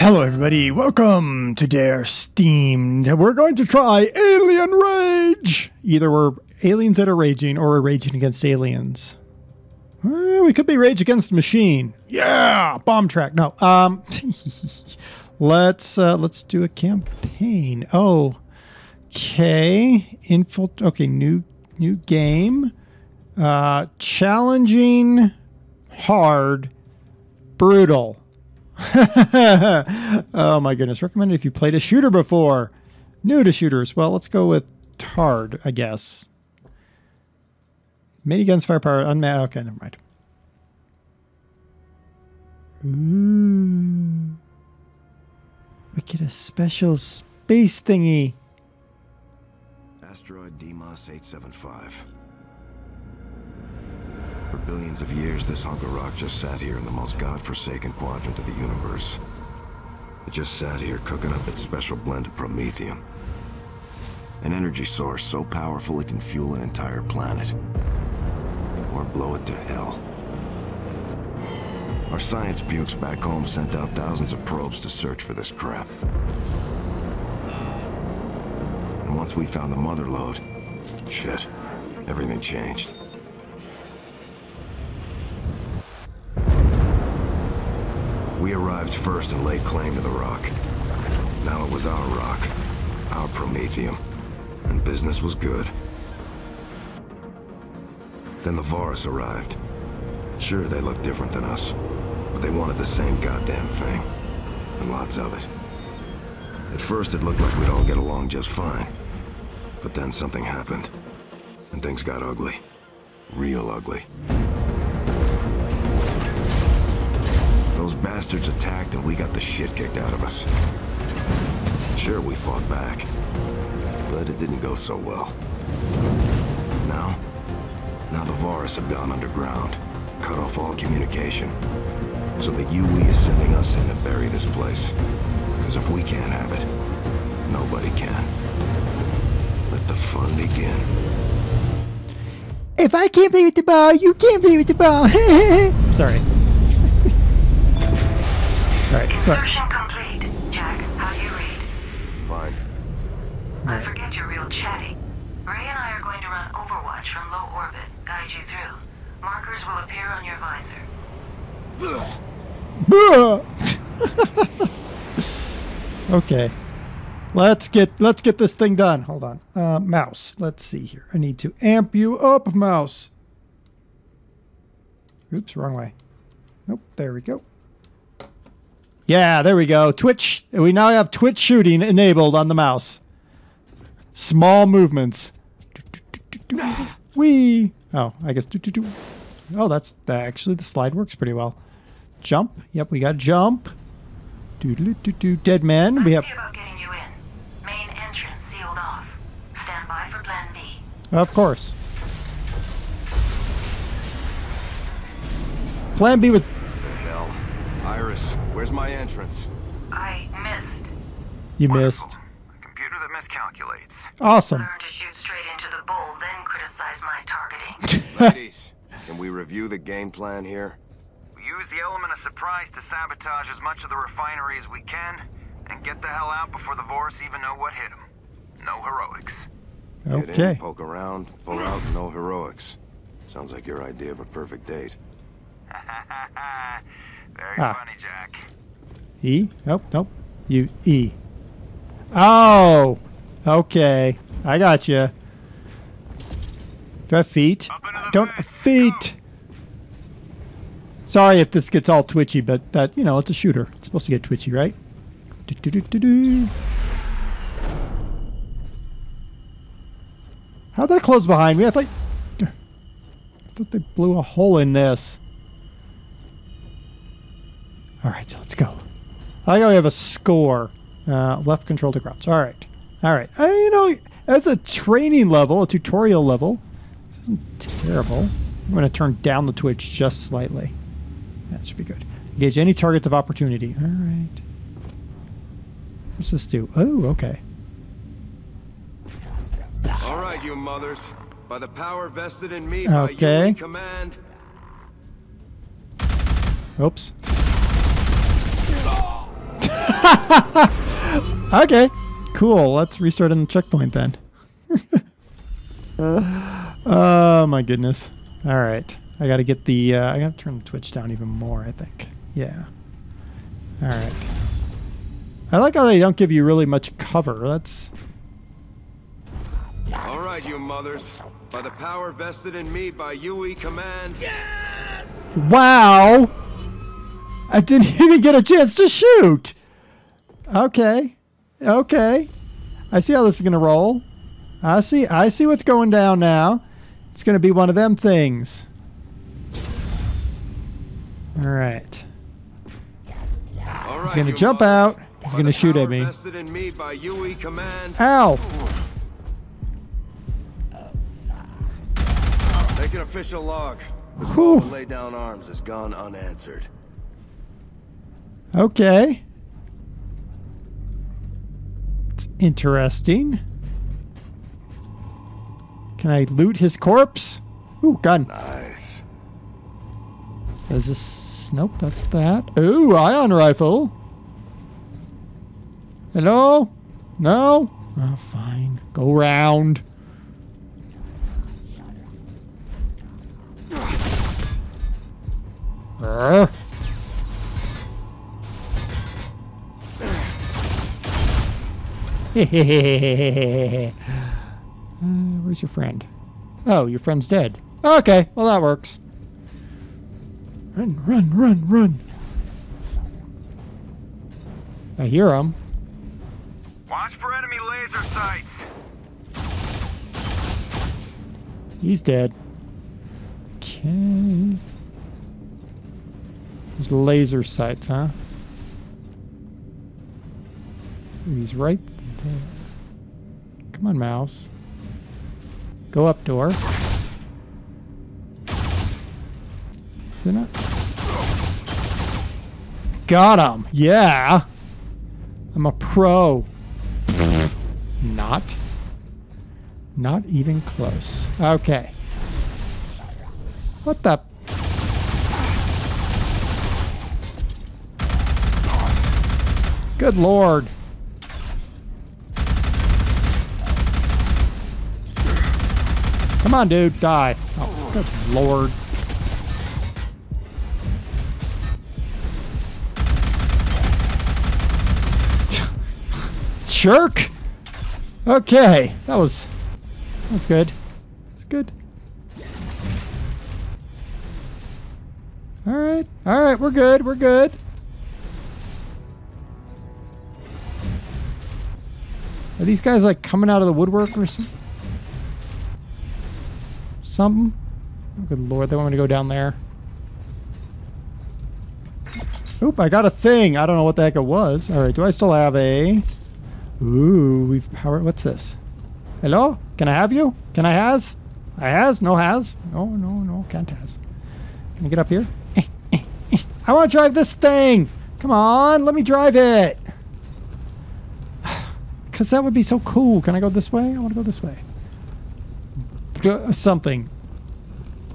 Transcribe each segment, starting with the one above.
Hello, everybody. Welcome to Der Steamed. We're going to try Alien Rage. Either we're aliens that are raging or we're raging against aliens. Eh, we could be Rage Against Machine. Yeah, bomb track. No. Um, let's uh, let's do a campaign. Oh, okay. Infilt. Okay, new new game. Uh, challenging, hard, brutal. oh my goodness. Recommended if you played a shooter before. New to shooters. Well, let's go with Tard, I guess. Miniguns, firepower, unmanned. Okay, never mind. Ooh. We get a special space thingy. Asteroid Deimos 875. For billions of years, this hunk of rock just sat here in the most godforsaken quadrant of the universe. It just sat here cooking up its special blend of promethium. An energy source so powerful it can fuel an entire planet. Or blow it to hell. Our science pukes back home sent out thousands of probes to search for this crap. And once we found the mother lode, shit, everything changed. We arrived first and laid claim to the rock. Now it was our rock, our promethium, and business was good. Then the Vorus arrived. Sure, they looked different than us, but they wanted the same goddamn thing, and lots of it. At first, it looked like we'd all get along just fine. But then something happened, and things got ugly. Real ugly. Those bastards attacked and we got the shit kicked out of us. Sure, we fought back, but it didn't go so well. Now, now the Vorus have gone underground, cut off all communication. So the UE is sending us in to bury this place. Because if we can't have it, nobody can. Let the fun begin. If I can't play with the ball, you can't play with the ball. Sorry. All right, so Insertion complete. Jack, how do you read? Fine. I forget you're real chatty. Ray and I are going to run Overwatch from low orbit, guide you through. Markers will appear on your visor. okay. Let's get let's get this thing done. Hold on. Uh, mouse. Let's see here. I need to amp you up, mouse. Oops, wrong way. Nope, there we go. Yeah, there we go. Twitch. We now have Twitch shooting enabled on the mouse. Small movements. Wee. Oh, I guess. Oh, that's that, actually the slide works pretty well. Jump. Yep, we got jump. Dead man. We have. See about getting you in. Main entrance sealed off. Stand by for plan B. Of course. Plan B was. Hell. Iris, where's my entrance? I missed. You missed. A computer that miscalculates. Awesome. Learn to shoot straight into the bull, then criticize my targeting. Ladies, can we review the game plan here? We use the element of surprise to sabotage as much of the refinery as we can, and get the hell out before the Vorus even know what hit them. No heroics. Get in, Okay. poke around, pull out, no heroics. Sounds like your idea of a perfect date. Very Ah. funny, Jack. E. Nope. Nope. You E. Oh. Okay. I got you. Do I have feet? Up into the Don't feet. Sorry if this gets all twitchy, but that you know it's a shooter. It's supposed to get twitchy, right? Do, do, do. How'd that close behind me? I thought, I thought they blew a hole in this. All right, so let's go. I think we have a score. Uh, left control to crouch. All right. All right. Uh, you know, as a training level, a tutorial level, this isn't terrible. I'm going to turn down the Twitch just slightly. That should be good. Engage any targets of opportunity. All right. What's this do? Oh, okay. All right, you mothers. By the power vested in me Okay. by command, Oops. Okay, cool. Let's restart in the checkpoint then. oh my goodness. All right, I got to get the. Uh, I got to turn the Twitch down even more. I think. Yeah. All right. I like how they don't give you really much cover. That's All right, you mothers. By the power vested in me by UE command. wow. I didn't even get a chance to shoot. Okay. Okay. I see how this is going to roll. I see I see what's going down now. It's going to be one of them things. All right. All He's going to jump out. He's going to shoot at me. Me by UE command. Ow. Make an official log. Whew. lay down arms has gone unanswered. Okay. It's interesting. Can I loot his corpse? Ooh, gun. Nice. Is this? Nope, that's that. Ooh, ion rifle. Hello? No? Oh, fine. Go round. Arr. Uh, where's your friend? Oh, your friend's dead. Okay, well that works. Run, run, run, run. I hear him. Watch for enemy laser sights. He's dead. Okay. There's laser sights, huh? He's right Come on, mouse. Go up door. Is not? Got him. Yeah. I'm a pro. Not. Not even close. Okay. What the? Good lord. Come on, dude. Die. Oh, good lord. Jerk. Okay. That was that was good. It's good. All right. All right, we're good. We're good. Are these guys like coming out of the woodwork or something? Something? Oh, good lord, they want me to go down there. Oop, I got a thing. I don't know what the heck it was. All right, do I still have a... Ooh, we've powered... What's this? Hello? Can I have you? Can I has? I has? No has? No, no, no, can't has. Can I get up here? I want to drive this thing. Come on, let me drive it. Because that would be so cool. Can I go this way? I want to go this way. Something.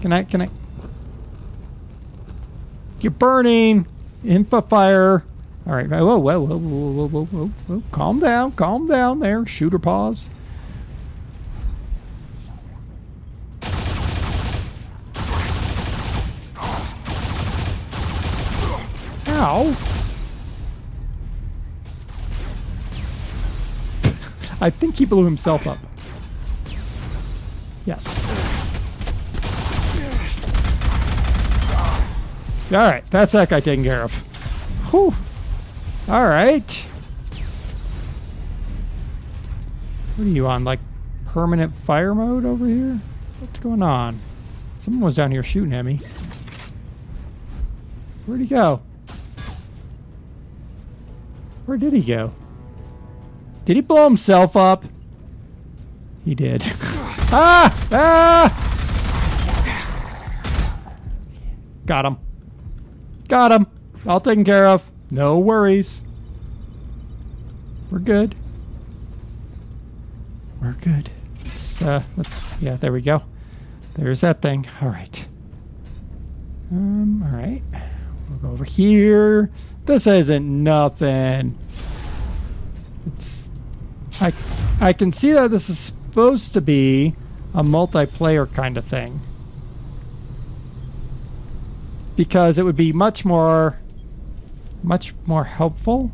Can I, can I? You're burning. Info fire. All right. Whoa, whoa, whoa, whoa, whoa, whoa, whoa, whoa. Calm down. Calm down there. Shooter pause. Ow. I think he blew himself up. Yes. All right, that's that guy taken care of. Whew. All right. What are you on, like permanent fire mode over here? What's going on? Someone was down here shooting at me. Where'd he go? Where did he go? Did he blow himself up? He did. ah! Ah! Got him. Got him. All taken care of. No worries. We're good. We're good. Let's, uh, let's, yeah, there we go. There's that thing. All right. Um, all right. We'll go over here. This isn't nothing. It's I I can see that this is supposed to be a multiplayer kind of thing. Because it would be much more much more helpful.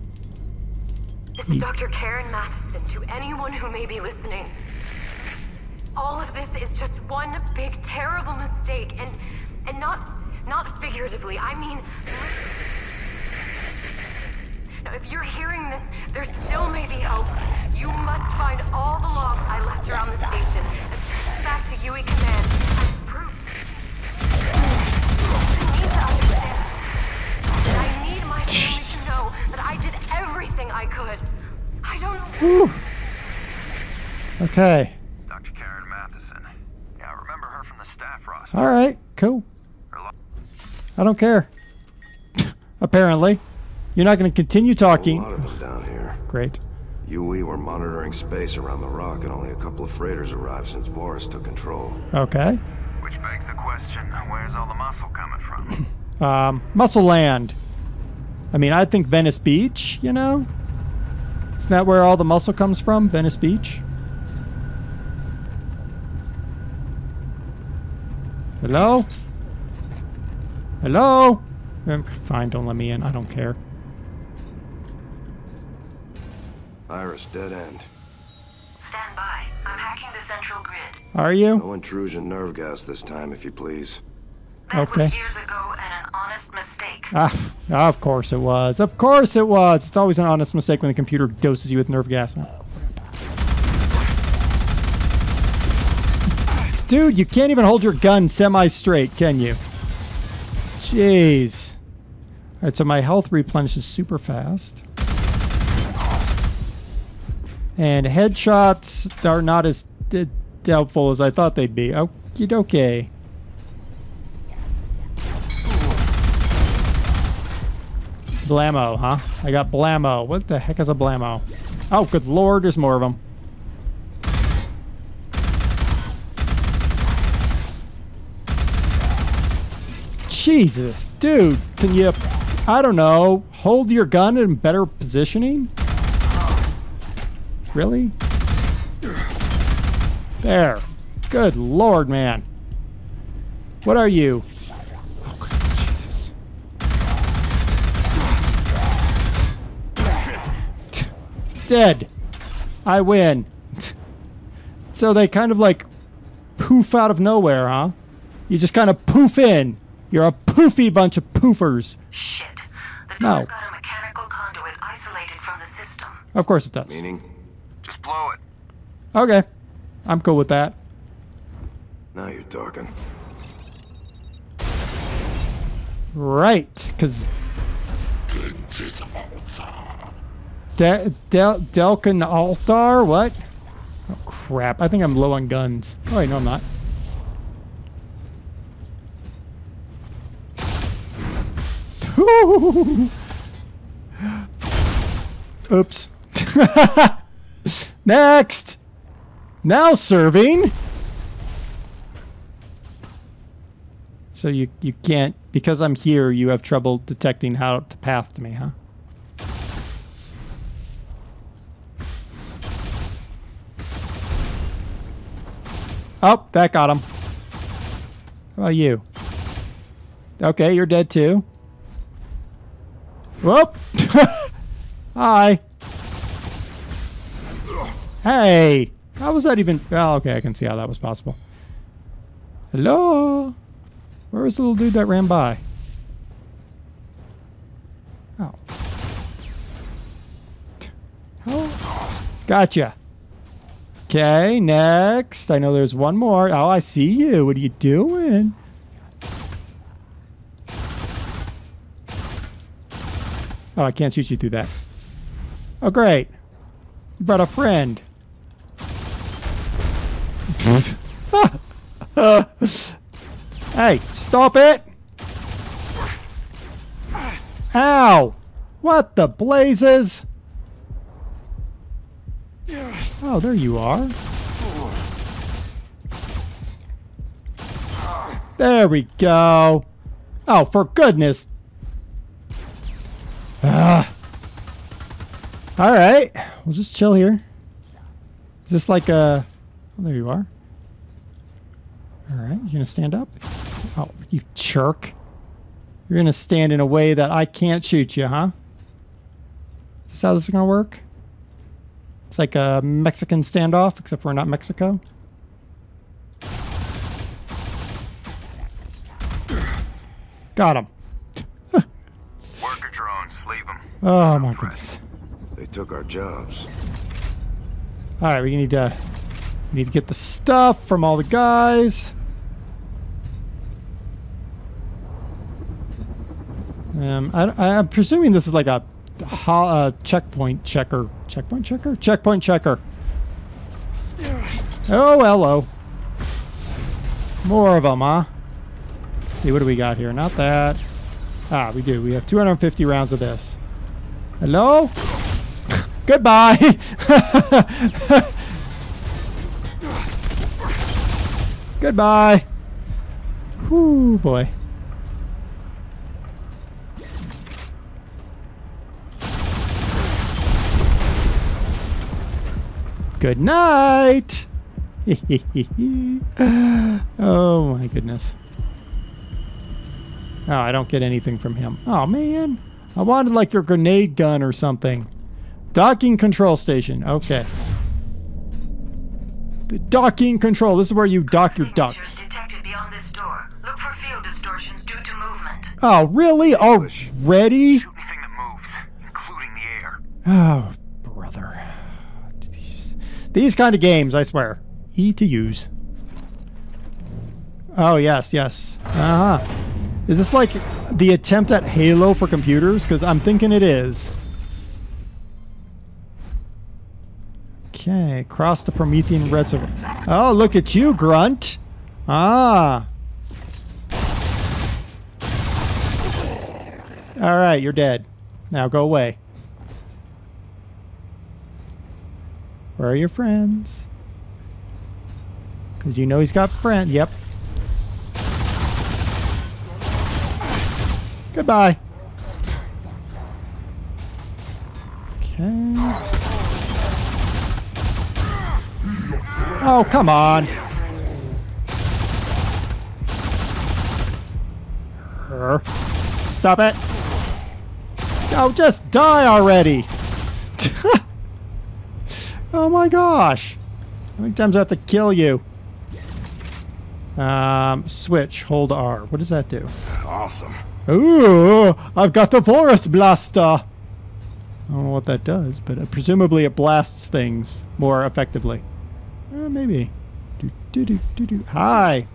This is Dr. Karen Matheson to anyone who may be listening. All of this is just one big terrible mistake and and not not figuratively. I mean Now if you're hearing this, there still may be hope. You must find all the logs I left around the station back to UE Command as proof. I need to understand. I need my family to know that I did everything I could. I don't know. Whew. Okay. Dr. Karen Matheson. Yeah, I remember her from the staff roster. All right. Cool. I don't care. Apparently. You're not going to continue talking. A talking. lot of them down here. Great. UE were monitoring space around the rock, and only a couple of freighters arrived since Vorus took control. Okay. Which begs the question, where's all the muscle coming from? Um, Muscle Land. I mean, I think Venice Beach, you know? Isn't that where all the muscle comes from? Venice Beach? Hello? Hello? Um, fine, don't let me in. I don't care. Iris, dead end. Stand by. I'm hacking the central grid. Are you? No intrusion nerve gas this time, if you please. That Okay. was years ago and an honest mistake. Ah, of course it was. Of course it was. It's always an honest mistake when the computer doses you with nerve gas. Dude, you can't even hold your gun semi-straight, can you? Jeez. All right, so my health replenishes super fast. And headshots are not as doubtful as I thought they'd be. Okie dokie. Blammo, huh? I got blammo. What the heck is a blammo? Oh, good lord, there's more of them. Jesus, dude, can you, I don't know, hold your gun in better positioning? Really? There. Good lord, man. What are you? Oh, God, Jesus. Dead. I win. So they kind of like poof out of nowhere, huh? You just kind of poof in. You're a poofy bunch of poofers. Shit. The No. got a mechanical conduit isolated from the system. Of course it does. Meaning? Just blow it. Okay. I'm cool with that. Now you're talking. Right, because. De- Del- Delkin Altar? What? Oh, crap. I think I'm low on guns. Oh, wait, no, I'm not. Oops. Next! Now serving! So you, you can't, because I'm here, you have trouble detecting how to path to me, huh? Oh, that got him. How about you? Okay, you're dead too. Whoop! Hi. Hey! How was that even? Oh, okay, I can see how that was possible. Hello? Where was the little dude that ran by? Oh. How? Gotcha. Okay, next. I know there's one more. Oh, I see you. What are you doing? Oh, I can't shoot you through that. Oh, great. You brought a friend. hey, stop it! Ow! What the blazes? Oh, there you are. There we go. Oh, for goodness. Ah. All right. We'll just chill here. Is this like a Oh, there you are. All right, you gonna stand up? Oh, you jerk! You're gonna stand in a way that I can't shoot you, huh? Is this how this is gonna work? It's like a Mexican standoff, except we're not Mexico. Got him. Worker drones, leave them. Oh my goodness. They took our jobs. All right, we need to need to get the stuff from all the guys. Um, I, I'm presuming this is like a uh, checkpoint checker. Checkpoint checker? Checkpoint checker. Oh, hello. More of them, huh? Let's see, what do we got here? Not that. Ah, we do. We have 250 rounds of this. Hello? Goodbye. Goodbye. Whoo, boy. Good night. oh my goodness. Oh, I don't get anything from him. Oh man. I wanted like your grenade gun or something. Docking control station. Okay. The docking control. This is where you dock your ducks. detected beyond this door. Look for field distortions due to movement. Oh, really? Already? Shoot anything that moves, including the air. Oh, brother. These, these kind of games, I swear. E to use. Oh, yes, yes. Uh huh. Is this like the attempt at Halo for computers? Because I'm thinking it is. Okay, cross the Promethean Reservoir. Oh, look at you, Grunt. Ah. All right, you're dead. Now go away. Where are your friends? Because you know he's got friends. Yep. Goodbye. Okay. Oh, come on. Stop it. Oh, just die already. oh my gosh. How many times do I have to kill you? Um, switch, hold R. What does that do? Awesome. Ooh, I've got the Forest Blaster. I don't know what that does, but presumably it blasts things more effectively. Uh, maybe. Do, do, do, do, do. Hi.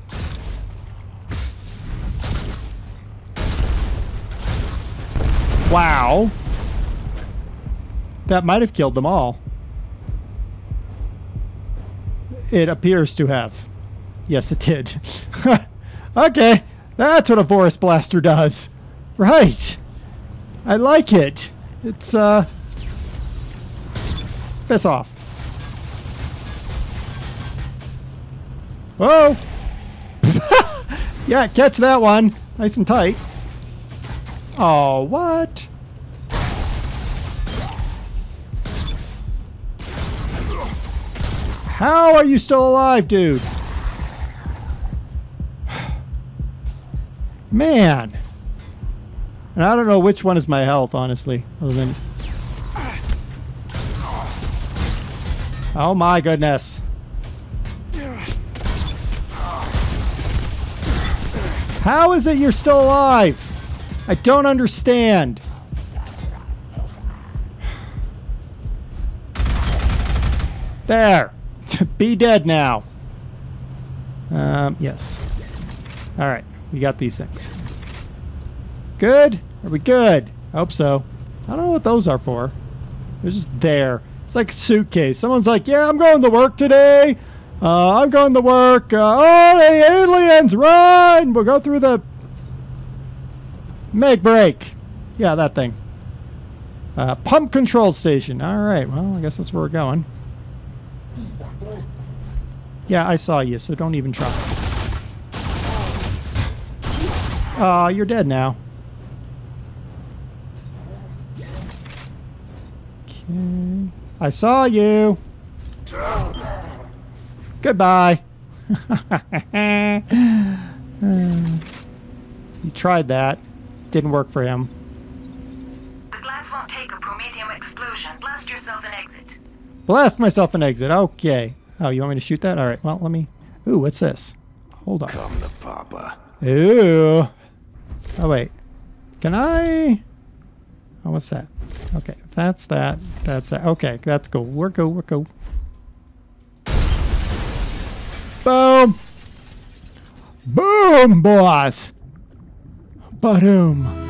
Wow. That might have killed them all. It appears to have. Yes, it did. okay, that's what a Forest Blaster does. Right. I like it. It's, uh... Piss off. Whoa! yeah, catch that one. Nice and tight. Oh, what? How are you still alive, dude? Man. And I don't know which one is my health, honestly. Other than... Oh my goodness. How is it you're still alive? I don't understand. There. Be dead now. Um, yes. All right. We got these things. Good? Are we good? I hope so. I don't know what those are for. They're just there. It's like a suitcase. Someone's like, yeah, I'm going to work today. Uh, I'm going to work. Uh, oh, the aliens, run! We'll go through the make break. Yeah, that thing. Uh, pump control station. All right. Well, I guess that's where we're going. Yeah, I saw you, so don't even try. Aw, you're dead now. Okay. I saw you. Goodbye. he tried that. Didn't work for him. The glass won't take a promethium explosion. Blast yourself an exit. Blast myself an exit. Okay. Oh, you want me to shoot that? All right. Well, let me. Ooh, what's this? Hold on. Come to Papa. Ooh. Oh, wait. Can I? Oh, what's that? Okay. That's that. That's that. Okay. That's cool. We're cool. We're cool. Boom. Boom, boss. Boom.